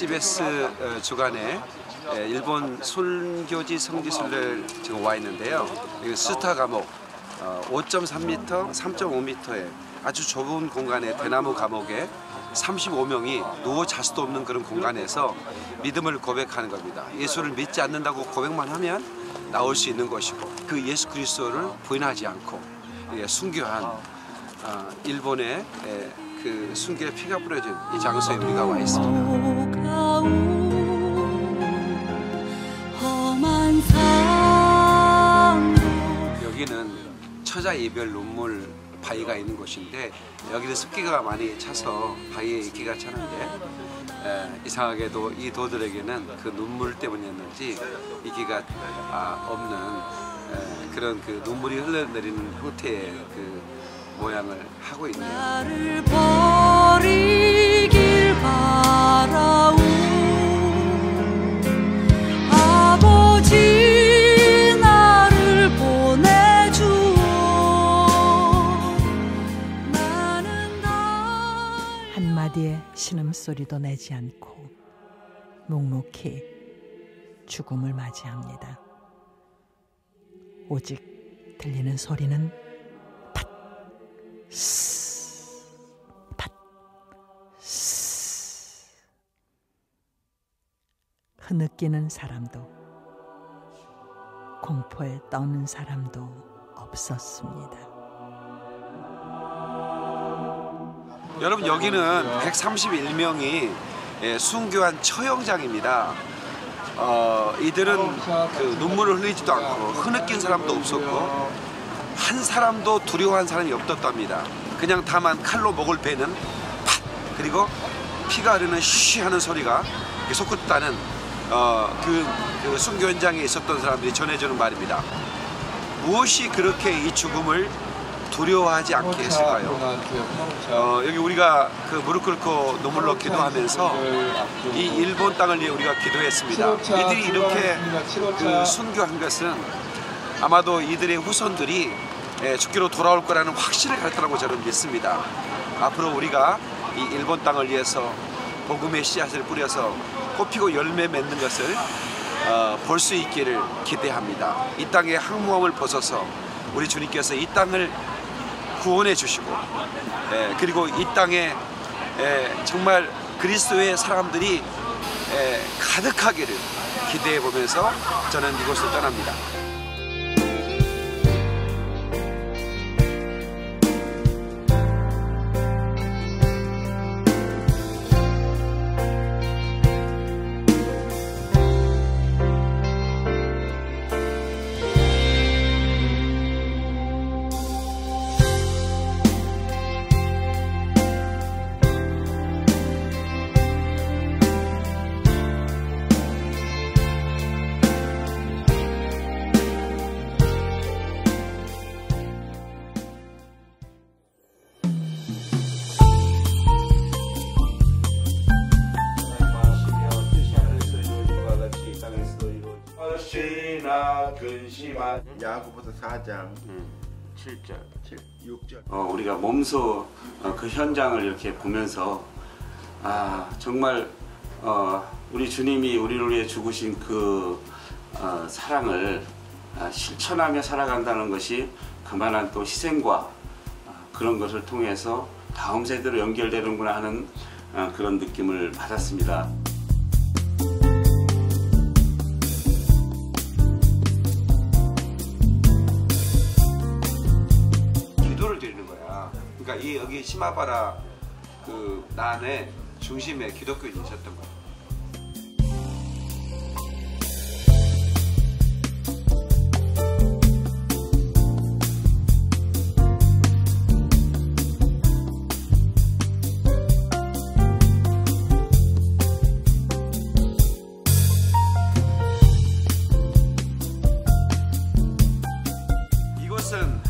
CBS 어, 주간에 에, 일본 순교지 성지순례를 지금 와 있는데요. 여기 스타 감옥 어, 5.3m, 3.5m의 아주 좁은 공간에 대나무 감옥에 35명이 누워 잘 수도 없는 그런 공간에서 믿음을 고백하는 겁니다. 예수를 믿지 않는다고 고백만 하면 나올 수 있는 것이고 그 예수 그리스도를 부인하지 않고 예, 순교한 아, 일본의 예, 그 순교의 피가 뿌려진 이 장소에 우리가 와 있습니다. 여기는 처자 이별 눈물 바위가 있는 곳인데 여기는 습기가 많이 차서 바위에 이끼가 차는데 에, 이상하게도 이 도들에게는 그 눈물 때문이었는지 이끼가 아, 없는 에, 그런 그 눈물이 흘러내리는 형태의 그 모양을 하고 있네요. 신음소리도 내지 않고 묵묵히 죽음을 맞이합니다. 오직 들리는 소리는 팟, 스, 팟, 스. 흐느끼는 사람도 공포에 떠는 사람도 없었습니다. 여러분 여기는 131명이 예, 순교한 처형장입니다. 어, 이들은 그 눈물을 흘리지도 않고 흐느낀 사람도 없었고 한 사람도 두려워한 사람이 없었답니다. 그냥 다만 칼로 목을 베는 팍 그리고 피가 흐르는 쉬 하는 소리가 솟았다는 어, 그, 그 순교 현장에 있었던 사람들이 전해주는 말입니다. 무엇이 그렇게 이 죽음을 두려워하지 않게 했을까요? 어, 여기 우리가 그 무릎 꿇고 눈물로 기도하면서 이 일본 땅을 위해 우리가 기도했습니다. 이들이 이렇게 그 순교한 것은 아마도 이들의 후손들이 예, 죽기로 돌아올 거라는 확신을 가졌다고 저는 믿습니다. 앞으로 우리가 이 일본 땅을 위해서 복음의 씨앗을 뿌려서 꽃피고 열매 맺는 것을 어, 볼 수 있기를 기대합니다. 이 땅의 항무함을 벗어서 우리 주님께서 이 땅을 구원해 주시고 예, 그리고 이 땅에 예, 정말 그리스도의 사람들이 예, 가득하기를 기대해 보면서 저는 이곳을 떠납니다. 나 근심한 야고보서 4장. 7절. 7, 6절. 어, 우리가 몸소 어, 그 현장을 이렇게 보면서 아 정말 어, 우리 주님이 우리를 위해 죽으신 그 어, 사랑을 아, 실천하며 살아간다는 것이 그만한 또 희생과 아, 그런 것을 통해서 다음 세대로 연결되는구나 하는 아, 그런 느낌을 받았습니다. 여기 시마바라 그 난의 중심에 기독교인이 있었던 거야. 이곳은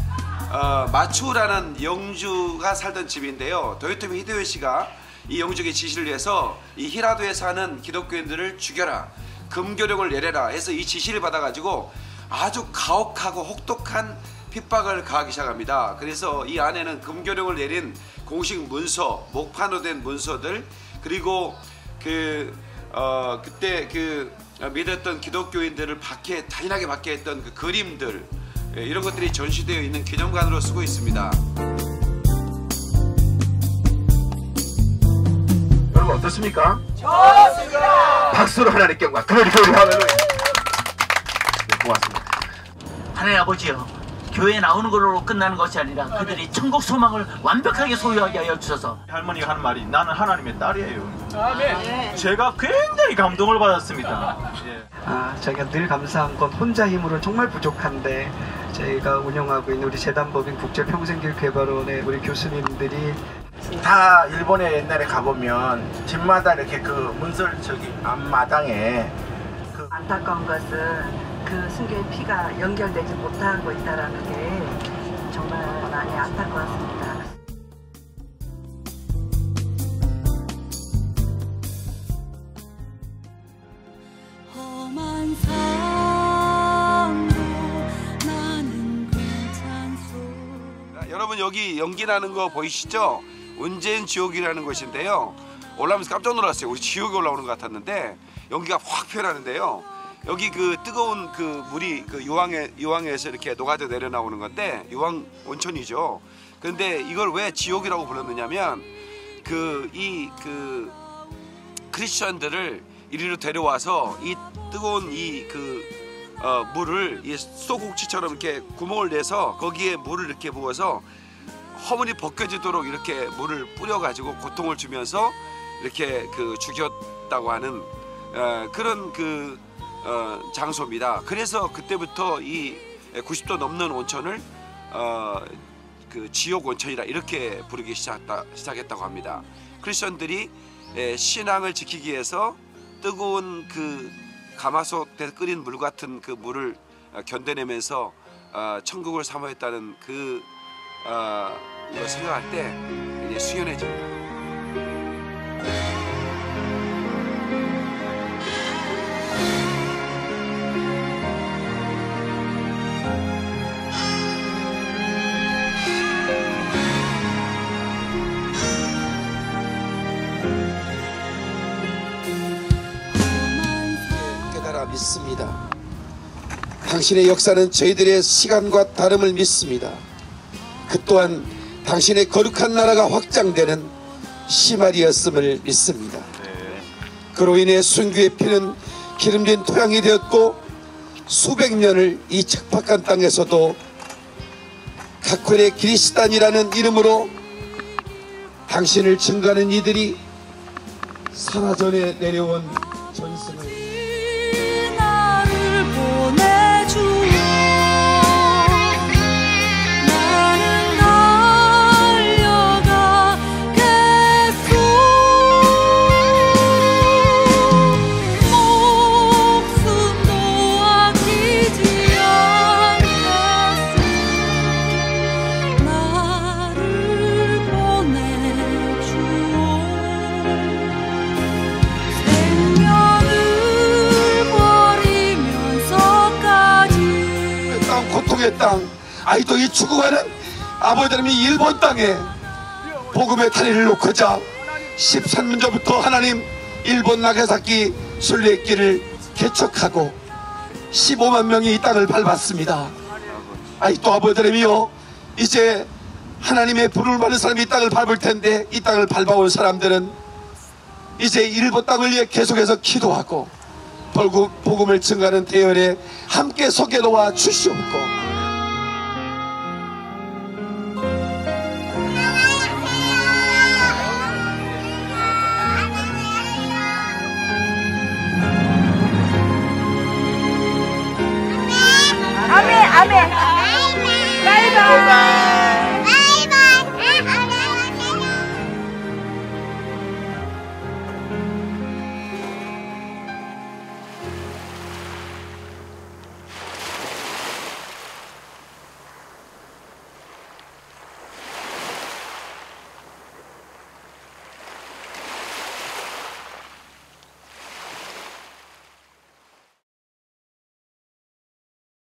어, 마추라는 영주가 살던 집인데요. 도요토미 히데요시가 이 영주에게 지시를 해서 이 히라도에 사는 기독교인들을 죽여라. 금교령을 내려라 해서 이 지시를 받아가지고 아주 가혹하고 혹독한 핍박을 가하기 시작합니다. 그래서 이 안에는 금교령을 내린 공식 문서, 목판으로 된 문서들 그리고 그 어 그때 그 믿었던 기독교인들을 박해 잔인하게 박해했던 그 그림들 예, 이런 것들이 전시되어 있는 기념관으로 쓰고 있습니다. 여러분 어떻습니까? 좋습니다. 박수로 하나님께 영광. 그러니 그러니 하면 네, 고맙습니다. 하나님 아버지요 교회에 나오는 걸로 끝나는 것이 아니라 그들이 천국 소망을 완벽하게 소유하게 하여 주셔서 할머니가 하는 말이 나는 하나님의 딸이에요. 제가 굉장히 감동을 받았습니다. 예. 아, 저희가 늘 감사한 건 혼자 힘으로 정말 부족한데 저희가 운영하고 있는 우리 재단법인 국제평생교육개발원의 우리 교수님들이 다 일본에 옛날에 가보면 집마다 이렇게 그 문설 저기 앞마당에 그 안타까운 것은 그 순교의 피가 연결되지 못하고 있다는 게 정말 많이 안타까웠습니다. 여러분 여기 연기 나는 거 보이시죠? 운젠 지옥이라는 곳인데요. 올라오면서 깜짝 놀랐어요. 우리 지옥에 올라오는 것 같았는데 연기가 확 표현하는데요. 여기 그 뜨거운 그 물이 그 요항에 요항에서 이렇게 녹아져 내려 나오는 건데 요항 온천이죠. 그런데 이걸 왜 지옥이라고 불렀느냐면 그이그 크리스천들을 이리로 데려와서 이 뜨거운 이그 어, 물을 이 소국지처럼 이렇게 구멍을 내서 거기에 물을 이렇게 부어서 허물이 벗겨지도록 이렇게 물을 뿌려가지고 고통을 주면서 이렇게 그 죽였다고 하는 어, 그런 그 어, 장소입니다. 그래서 그때부터 이 90도 넘는 온천을 어, 그 지옥 온천이라 이렇게 부르기 시작했다, 시작했다고 합니다. 크리스천들이 에, 신앙을 지키기 위해서 뜨거운 그 가마솥에 끓인 물 같은 그 물을 어, 견뎌내면서 어, 천국을 사모했다는 그 어, 생각할 때 이제 수연해집니다. 당신의 역사는 저희들의 시간과 다름을 믿습니다. 그 또한 당신의 거룩한 나라가 확장되는 시말이었음을 믿습니다. 그로 인해 순교의 피는 기름진 토양이 되었고 수백 년을 이 척박한 땅에서도 가쿠레 기리스탄이라는 이름으로 당신을 증거하는 이들이 사라전에 내려온 고통의 땅 아이도 이 죽어가는 아버지 하나님이 일본 땅에 복음의 다리를 놓고자 13년 전부터 하나님 일본 나가사키 순례길을 개척하고 15만 명이 이 땅을 밟았습니다. 또 아버지 하나님이요 이제 하나님의 부름을 받은 사람이 이 땅을 밟을 텐데 이 땅을 밟아온 사람들은 이제 일본 땅을 위해 계속해서 기도하고 결국 복음을 증가하는 대열에 함께 서게 도와 주시옵고